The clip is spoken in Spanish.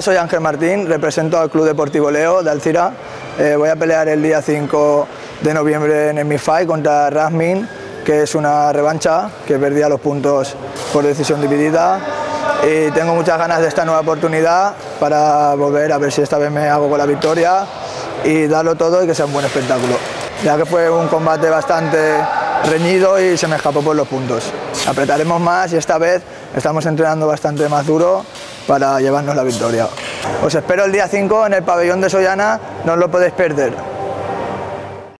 soy Ángel Martín, represento al Club Deportivo Leo de Alcira. Eh, voy a pelear el día 5 de noviembre en Mi Fight contra Rasmin, que es una revancha que perdía los puntos por decisión dividida. Y tengo muchas ganas de esta nueva oportunidad para volver a ver si esta vez me hago con la victoria y darlo todo y que sea un buen espectáculo. Ya que fue un combate bastante reñido y se me escapó por los puntos. Apretaremos más y esta vez estamos entrenando bastante más duro para llevarnos la victoria. Os espero el día 5 en el pabellón de Sollana, no os lo podéis perder.